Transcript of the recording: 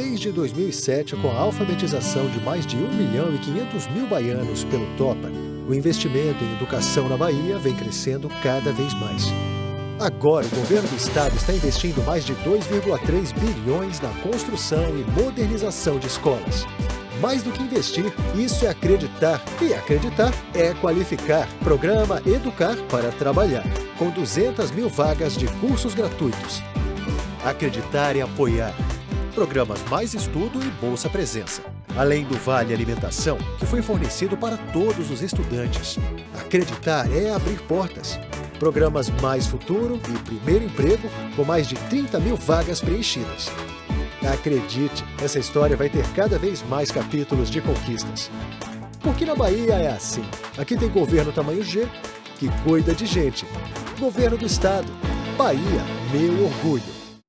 desde 2007 com a alfabetização de mais de 1 milhão e 500 mil baianos pelo TOPA. O investimento em educação na Bahia vem crescendo cada vez mais. Agora, o governo do estado está investindo mais de 2,3 bilhões na construção e modernização de escolas. Mais do que investir, isso é acreditar. E acreditar é qualificar. Programa Educar para Trabalhar, com 200 mil vagas de cursos gratuitos. Acreditar é apoiar. Programas Mais Estudo e Bolsa Presença. Além do Vale Alimentação, que foi fornecido para todos os estudantes. Acreditar é abrir portas. Programas Mais Futuro e Primeiro Emprego, com mais de 30 mil vagas preenchidas. Acredite, essa história vai ter cada vez mais capítulos de conquistas. Porque na Bahia é assim. Aqui tem governo tamanho G, que cuida de gente. Governo do Estado. Bahia, meu orgulho.